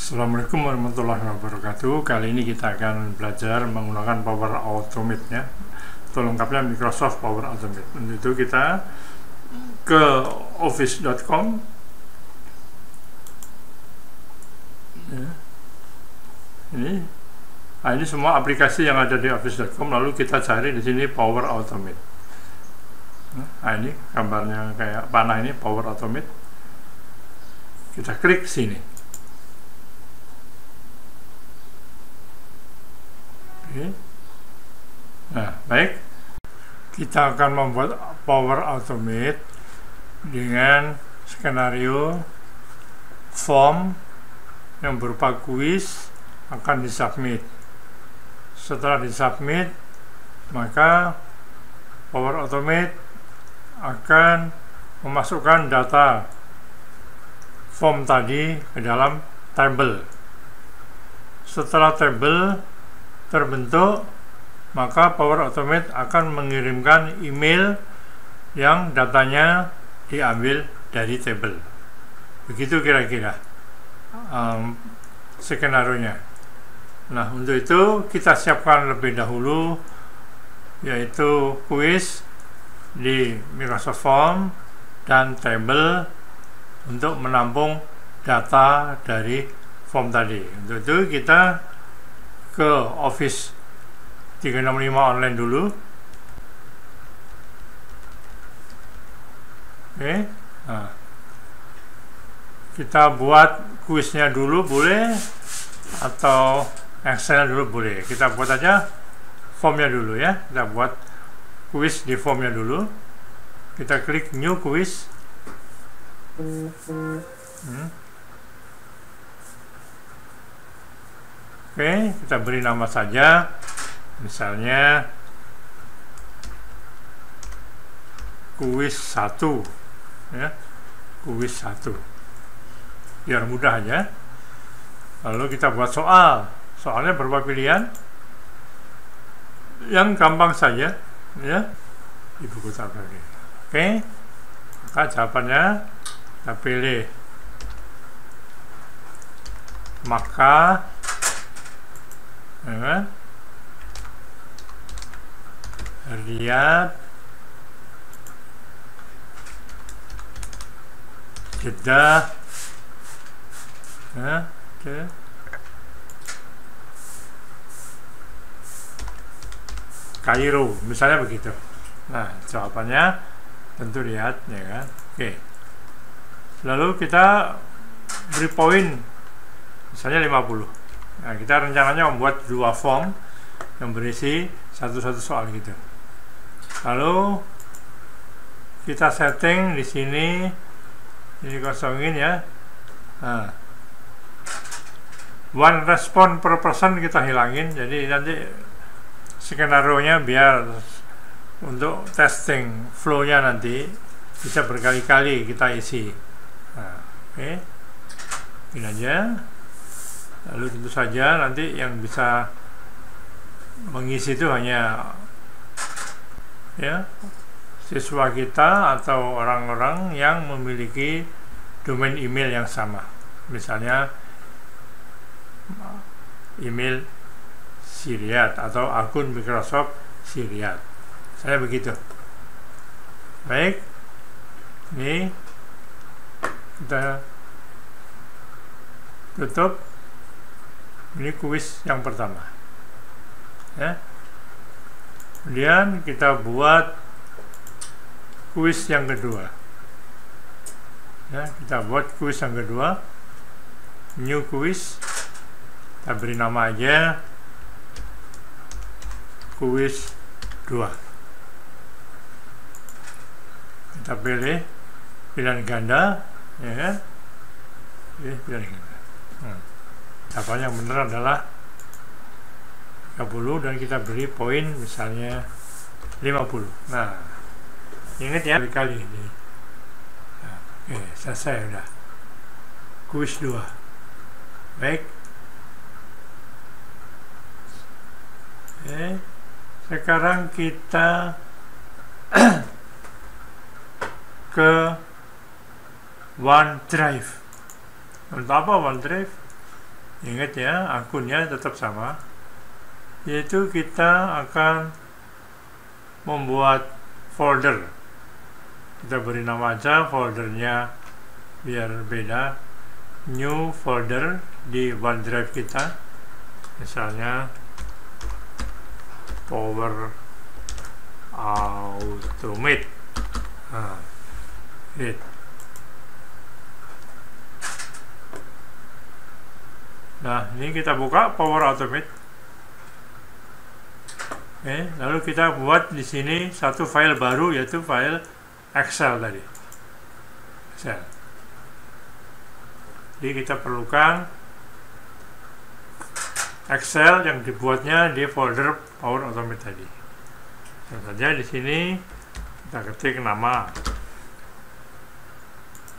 Assalamualaikum warahmatullahi wabarakatuh. Kali ini kita akan belajar menggunakan Power Automate ya. Atau lengkapnya Microsoft Power Automate. Untuk itu kita ke office.com ya. Ini Nah, ini semua aplikasi yang ada di office.com lalu kita cari di sini Power Automate. Nah, ini gambarnya kayak panah ini Power Automate. Kita klik sini. Nah, baik. Kita akan membuat Power Automate dengan skenario form yang berupa kuis akan disubmit. Setelah disubmit maka Power Automate akan memasukkan data form tadi ke dalam table. Setelah table terbentuk maka Power Automate akan mengirimkan email yang datanya diambil dari table begitu kira-kira um, skenario nya Nah, untuk itu kita siapkan lebih dahulu yaitu kuis di Microsoft Form dan table untuk menampung data dari form tadi. Untuk itu kita ke Office 365 online dulu. Oke. Nah. Kita buat kuisnya dulu boleh atau Excel dulu boleh kita buat aja formnya dulu ya kita buat kuis di formnya dulu kita klik new quiz hmm. Oke kita beri nama saja. Misalnya kuis 1 ya. Kuis 1 biar mudah aja. Lalu kita buat soal. Soalnya beberapa pilihan. Yang gampang saja ya. Ibu kota oke maka jawabannya kita pilih. Maka ya, lihat. Jeddah ya, oke. Okay. Kairo misalnya begitu. Nah jawabannya tentu lihat ya kan? Oke. Lalu kita beri poin misalnya 50 nah kita rencananya membuat dua form yang berisi satu-satu soal gitu. Lalu kita setting di sini ini kosongin ya. Nah, one respon per person kita hilangin. Jadi nanti skenario nya biar untuk testing flow-nya nanti bisa berkali-kali kita isi. Nah, oke. Okay. ini aja lalu tentu saja nanti yang bisa mengisi itu hanya ya siswa kita atau orang-orang yang memiliki domain email yang sama misalnya email Siriat atau akun Microsoft Siriat. Saya begitu. Baik. Ini kita tutup. Ini kuis yang pertama. Ya. Kemudian kita buat kuis yang kedua. Ya, kita buat kuis yang kedua. New quiz. Kita beri nama aja kuis 2 kita pilih pilihan ganda ya kan pilih pilihan ganda hmm. Jawaban yang benar adalah 30 dan kita beri poin misalnya 50 nah ingat ya kali ini. Nah, oke selesai udah kuis 2 baik. Oke sekarang kita ke OneDrive. Untuk apa OneDrive? Ingat ya akunnya tetap sama. Yaitu kita akan membuat folder. Kita beri nama aja foldernya biar beda. New folder di OneDrive kita. Misalnya power automate. Nah, nah ini kita buka power automate Oke, lalu kita buat di sini satu file baru yaitu file Excel tadi. Excel. Jadi kita perlukan Excel yang dibuatnya di folder Power Automate tadi. Tentu saja di sini kita ketik nama,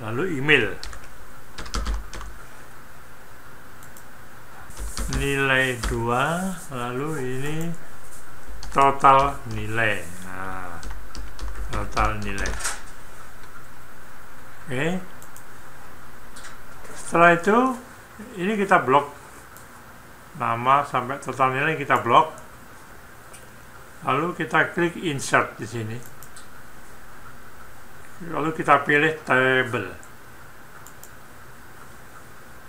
lalu email, nilai 2, lalu ini total nilai. Nah, total nilai. Oke. Setelah itu ini kita blok. Nama sampai total nilai kita blok. Lalu kita klik insert di sini. Lalu kita pilih table.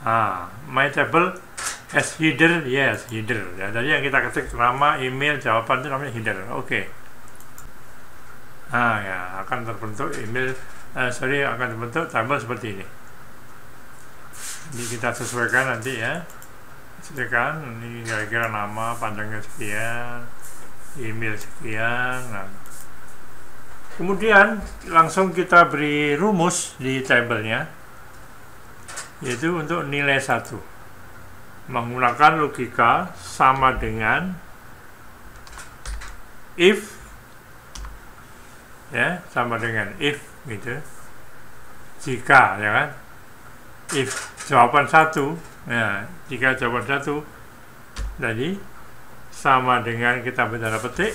Nah my table as header yes header. Ya tadi yang kita ketik nama email jawaban itu namanya header. Oke. Okay. nah ya akan terbentuk email uh, sorry akan terbentuk tabel seperti ini. Jadi kita sesuaikan nanti ya. Sesuaikan ini kira-kira nama panjangnya sekian email sekian nah. kemudian langsung kita beri rumus di tabelnya yaitu untuk nilai satu menggunakan logika sama dengan if ya sama dengan if gitu. Jika ya kan? If jawaban satu ya jika jawaban satu. Jadi sama dengan kita benar petik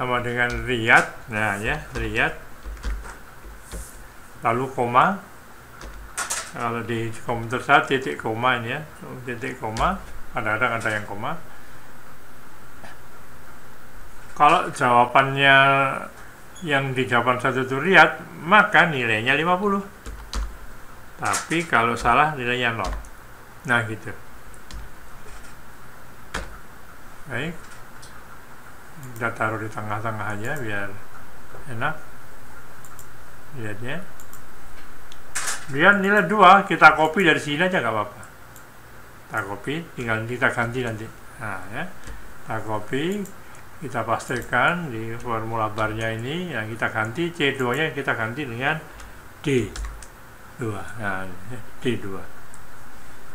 sama dengan lihat nah ya lihat lalu koma kalau di komputer saya titik koma ini ya. Titik koma kadang-kadang ada yang koma. Kalau jawabannya yang di jawaban satu itu lihat maka nilainya 50 tapi kalau salah nilainya 0 nah gitu. Baik. Kita taruh di tengah-tengah aja biar enak. Lihatnya biar nilai 2 kita copy dari sini aja nggak apa-apa. Kita copy tinggal kita ganti nanti. Nah ya. Kita copy kita pastikan di formula barnya ini yang kita ganti C2 nya kita ganti dengan D2 nah D2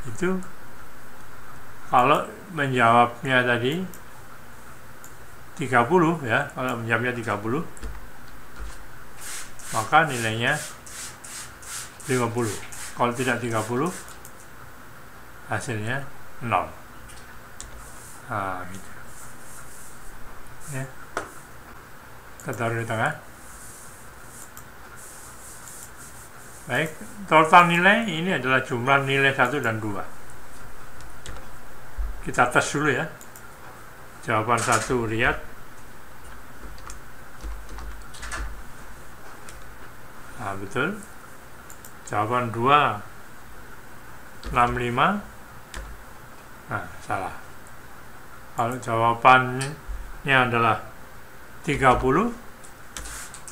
itu kalau menjawabnya tadi 30 ya kalau menjawabnya 30 maka nilainya 50 kalau tidak 30 hasilnya 0 nah gitu. Ya. Kita taruh di tengah. Baik total nilai ini adalah jumlah nilai 1 dan 2 kita tes dulu ya. Jawaban 1 lihat nah betul jawaban 2 65 nah salah. Kalau jawabannya adalah 30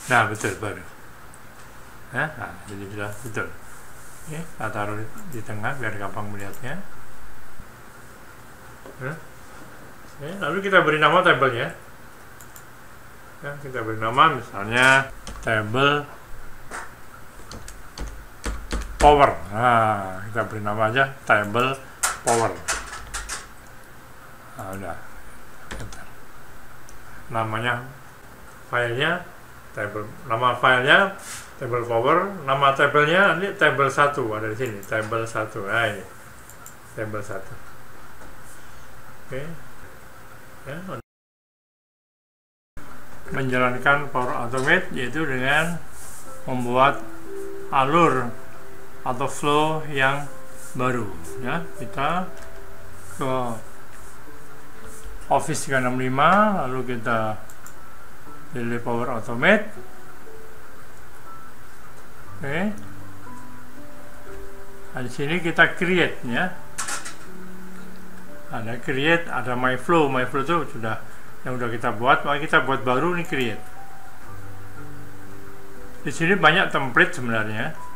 nah betul baru. Nah, nah jadi sudah betul. Oke, kita taruh di tengah biar gampang melihatnya. Nah. Oke, lalu kita beri nama tabelnya ya, kita beri nama misalnya tabel power. Nah kita beri nama aja table power. Nah, udah. Enter. namanya filenya table nama filenya table power nama tabelnya ini table satu ada di sini table satu. Nah ini. Table satu. Oke. Okay. ya menjalankan power automate yaitu dengan membuat alur atau flow yang baru ya. Kita ke Office 365 lalu kita pilih Power Automate. Oke. Okay. nah, di sini kita create ya. Ada create ada my flow. My flow itu sudah yang sudah kita buat. Maka kita buat baru nih create. Di sini banyak template sebenarnya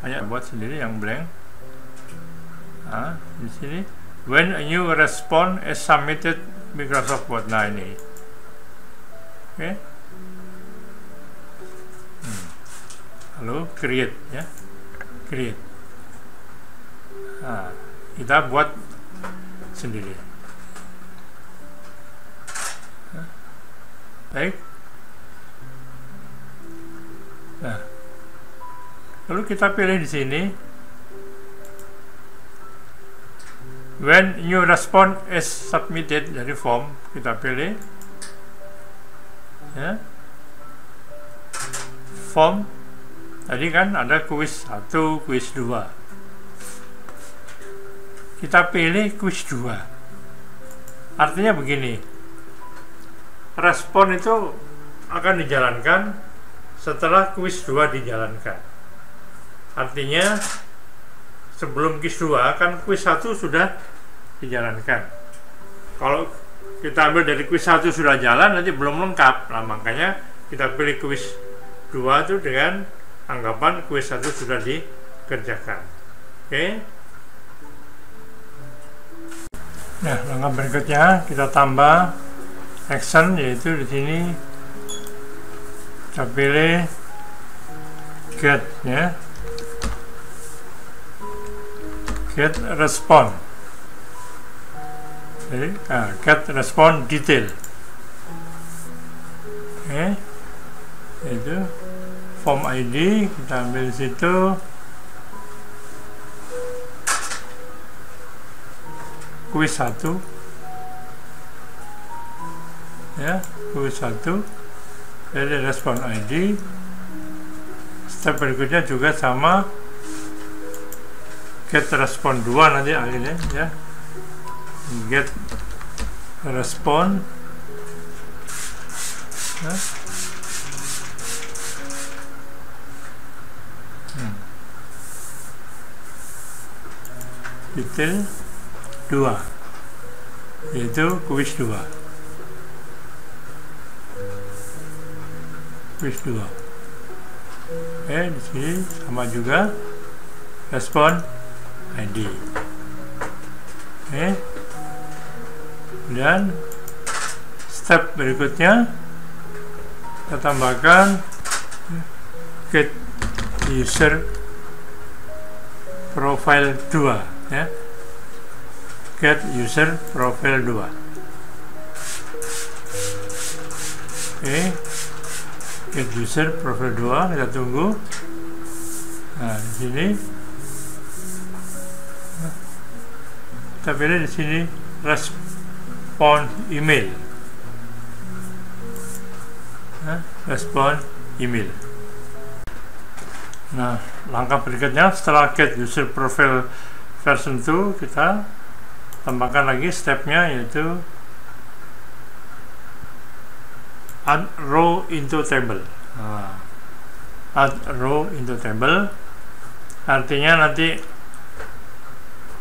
banyak buat sendiri yang blank. Nah, di sini. When a new response is submitted Microsoft Word nah ini. Oke. Okay. hmm. lalu create ya. Create. Nah, kita buat sendiri. Baik. Nah lalu kita pilih di sini. When new response is submitted dari form kita pilih. Ya. Form. Tadi kan ada quiz 1 quiz 2 kita pilih quiz 2 artinya begini. Respon itu akan dijalankan setelah quiz 2 dijalankan artinya sebelum quiz 2 kan quiz 1 sudah dijalankan. Kalau kita ambil dari quiz 1 sudah jalan nanti belum lengkap. Nah makanya kita pilih quiz 2 itu dengan anggapan quiz 1 sudah dikerjakan. Oke? Okay? nah langkah berikutnya kita tambah action yaitu di sini kita pilih get ya get respond. Jadi nah, get respond detail. Okay. itu form ID kita ambil situ. Quiz 1 ya quiz 1 jadi respon ID step berikutnya juga sama get respon 2 nanti akhirnya ya. Get respon ya. hmm. detail 2 yaitu quiz 2 quiz 2 eh di sini sama juga. Respon ID oke dan step berikutnya kita tambahkan get user profile 2 ya. Get user profile 2 oke. Get user profile 2 kita tunggu. Nah di sini kita pilih di sini respon email. Nah, respon email. Nah langkah berikutnya setelah get user profile version 2 kita tambahkan lagi stepnya yaitu add row into table. Nah, add row into table. Artinya nanti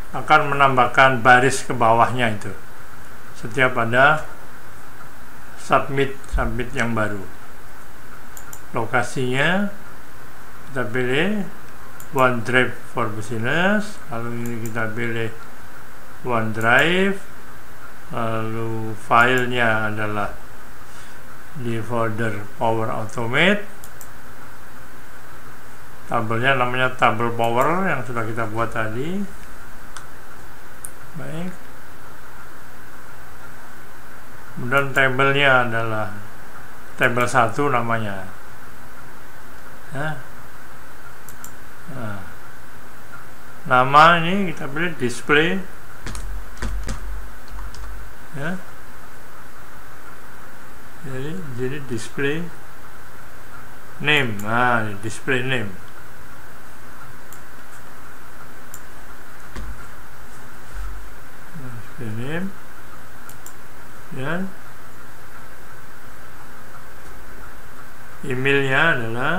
akan menambahkan baris ke bawahnya itu. Setiap ada submit submit yang baru. Lokasinya kita pilih OneDrive for Business lalu ini kita pilih OneDrive lalu filenya adalah di folder Power Automate. Tabelnya namanya tabel power yang sudah kita buat tadi baik. Kemudian tabelnya adalah tabel 1 namanya. Ya. nah. nama ini kita pilih display. Ya. Jadi jadi display name. Nah display name ini dan emailnya adalah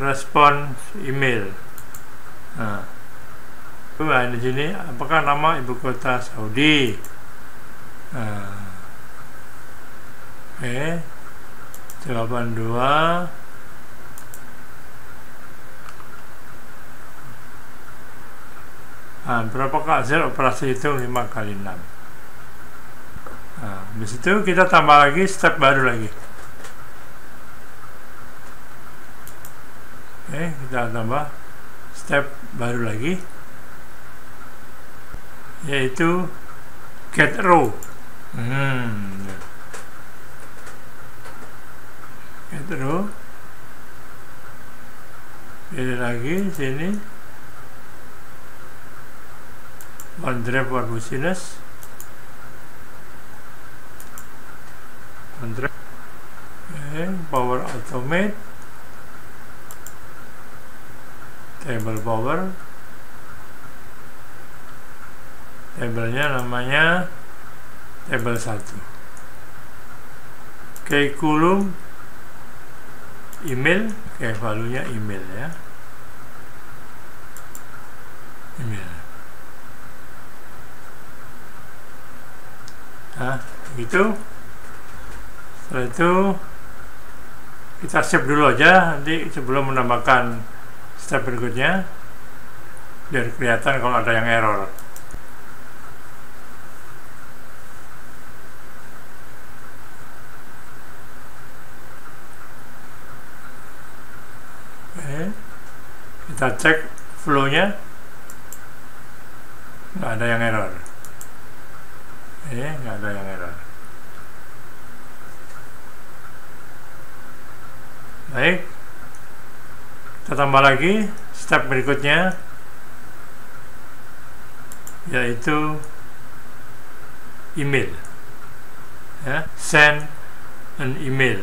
respon email. Nah. Nah, di sini apakah nama ibu kota Saudi? Nah, Oke, jawaban dua. Nah, berapakah hasil operasi itu 5 kali 6? Nah, habis itu kita tambah lagi step baru lagi. Oke, kita tambah step baru lagi yaitu get row hmm. get row pilih lagi sini one drive one okay. power automate. Table power. Tabelnya namanya tabel 1 curriculum. Email. Kayak valunya email ya. Email nah gitu. Setelah itu kita save dulu aja. Nanti sebelum menambahkan step berikutnya biar kelihatan kalau ada yang error. Kita cek flow-nya. Nggak ada yang error ini nggak ada yang error baik. Kita tambah lagi step berikutnya yaitu email. Ya send an email.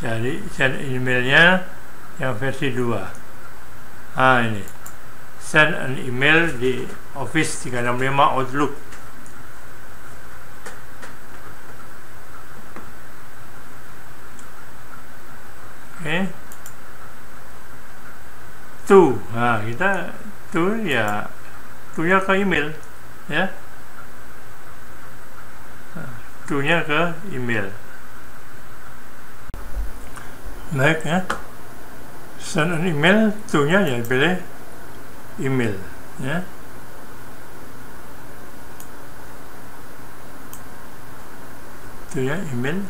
Jadi send emailnya yang versi 2 ah ini. Send an email di Office 365 Outlook oke okay. to nah kita to ya to nya ke email ya. To nya ke email. Baik ya. Send an email to nya ya pilih email ya. To nya email.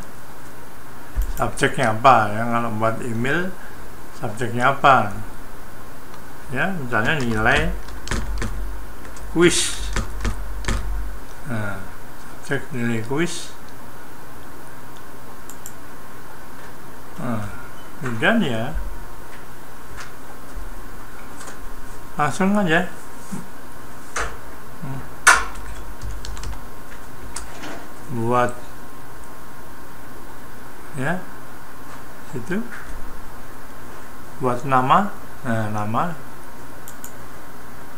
Subjeknya apa yang kalau buat email subjeknya apa ya misalnya nilai quiz nah, subjek nilai quiz nah, kemudian ya langsung aja. Hmm. buat ya situ. Buat nama. Nah, nama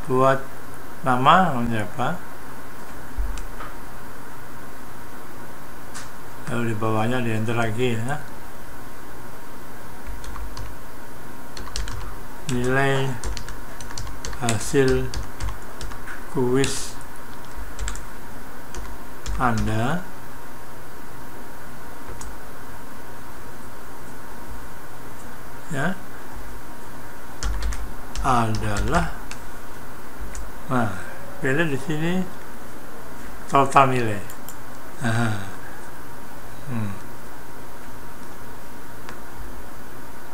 buat nama siapa? Lalu di bawahnya di enter lagi ya. Nilai hasil kuis Anda. Ya. Adalah nah pilih di sini total nilai nah, hmm.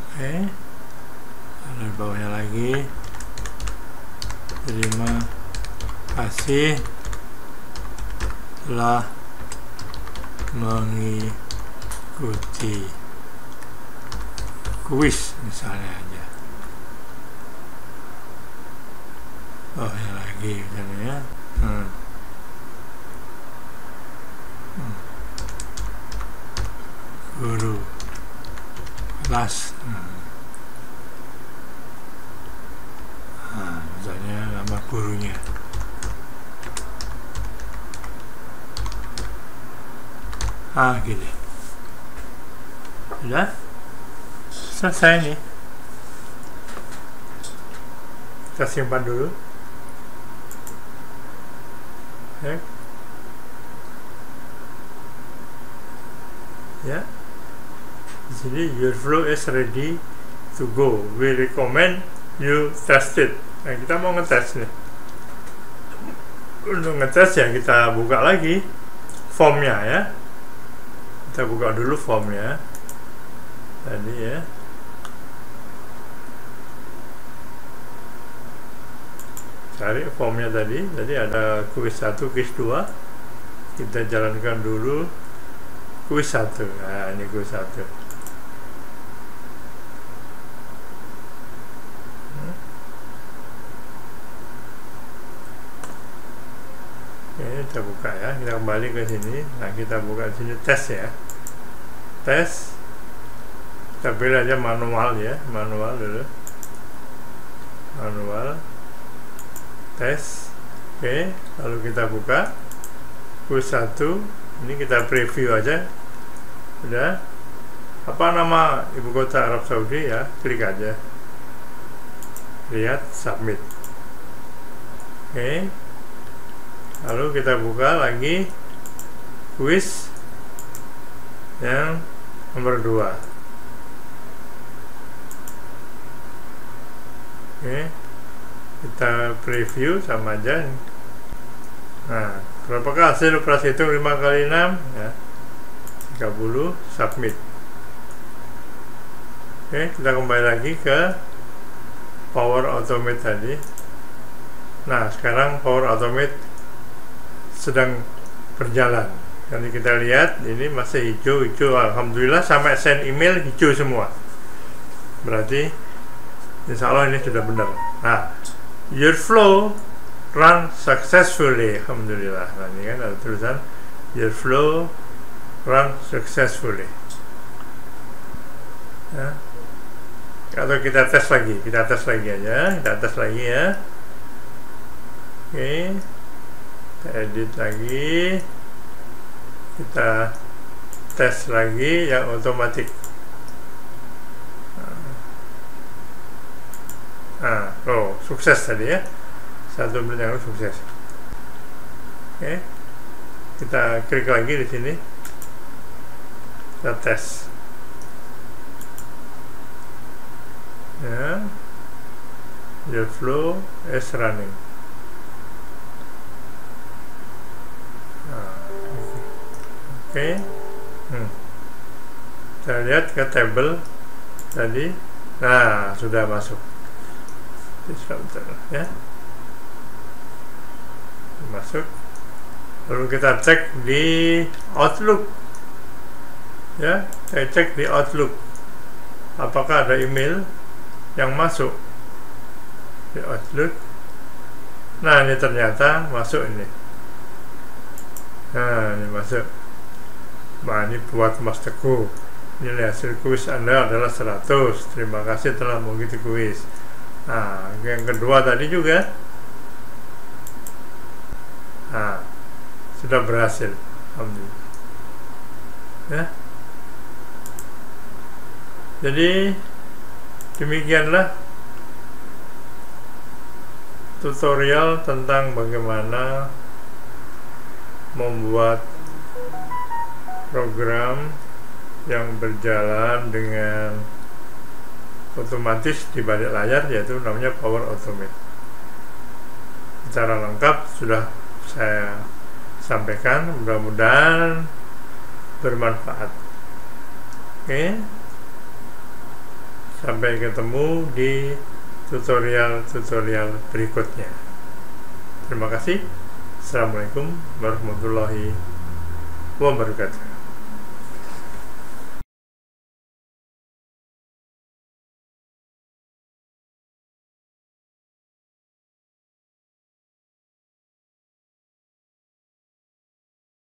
oke okay. lalu bawahnya lagi terima kasih telah mengikuti kuis misalnya oh ya lagi kan ya. Hmm. hmm. guru. Kelas. Hmm. nah, misalnya nama gurunya. Ah gitu. gini sudah selesai nih. Kita simpan dulu ya ya. Di sini your flow is ready to go. We recommend you test it. Nah kita mau ngetes nih. Untuk ngetes ya kita buka lagi formnya ya. Kita buka dulu formnya. Tadi ya cari formnya tadi jadi ada kuis 1 kuis 2 kita jalankan dulu kuis 1 nah ini kuis 1 Oke, kita buka ya. Kita kembali ke sini. Nah, kita buka sini tes ya. Tes. Kita pilih aja manual ya, manual dulu. Manual. Tes. Oke, lalu kita buka. Push satu. Ini kita preview aja. Udah. Apa nama ibu kota Arab Saudi ya? Klik aja. Lihat submit. Oke lalu kita buka lagi quiz yang nomor 2 oke kita preview sama aja nah berapakah hasil operasi hitung 5 kali 6 ya 30 submit oke kita kembali lagi ke power automate tadi nah sekarang power automate sedang berjalan. Nanti kita lihat ini masih hijau-hijau. Alhamdulillah sampai send email hijau semua. Berarti insya Allah ini sudah benar. Nah, your flow run successfully. Alhamdulillah. Ini kan ada tulisan your flow run successfully. Ya. Atau kita tes lagi, kita tes lagi aja, kita tes lagi ya. Oke. Okay edit lagi kita tes lagi yang otomatis nah oh sukses tadi ya satu menit yang sukses oke kita klik lagi di sini kita tes ya the flow is running Oke. Hmm. Kita lihat ke table tadi. Nah, sudah masuk. Bentar, ya. Masuk. Lalu kita cek di Outlook. Ya, saya cek di Outlook. Apakah ada email yang masuk di Outlook? Nah, ini ternyata masuk ini. Nah, ini masuk. Nah ini buat Mas Teguh Nilai hasil kuis Anda adalah 100 Terima kasih telah mengikuti kuis Nah yang kedua tadi juga. Nah Sudah berhasil Alhamdulillah. Ya. Jadi Demikianlah Tutorial tentang bagaimana Membuat program yang berjalan dengan otomatis di balik layar yaitu namanya Power Automate. Secara lengkap sudah saya sampaikan, mudah-mudahan bermanfaat. Oke. Sampai ketemu di tutorial-tutorial berikutnya. Terima kasih. Assalamualaikum warahmatullahi wabarakatuh.